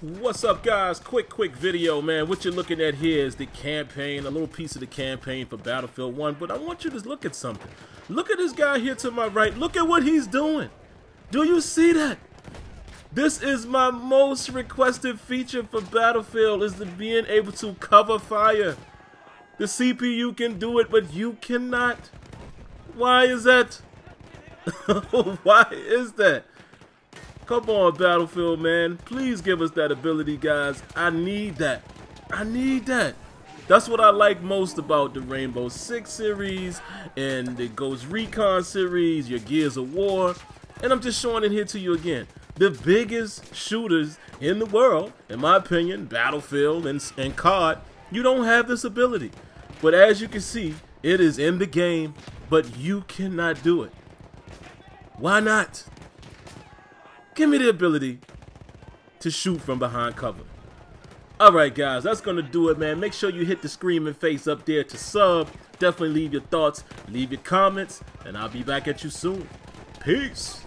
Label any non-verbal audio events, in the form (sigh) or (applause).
What's up guys? Quick, quick video, man. What you're looking at here is the campaign, a little piece of the campaign for Battlefield 1, but I want you to look at something. Look at this guy here to my right. Look at what he's doing. Do you see that? This is my most requested feature for Battlefield is the being able to cover fire. The CPU can do it, but you cannot. Why is that? (laughs) Why is that? Come on, Battlefield, man. Please give us that ability, guys. I need that. I need that. That's what I like most about the Rainbow Six series and the Ghost Recon series, your Gears of War. And I'm just showing it here to you again. The biggest shooters in the world, in my opinion, Battlefield and, and COD, you don't have this ability. But as you can see, it is in the game, but you cannot do it. Why not? Give me the ability to shoot from behind cover. Alright guys, that's going to do it man. Make sure you hit the screaming face up there to sub. Definitely leave your thoughts, leave your comments, and I'll be back at you soon. Peace.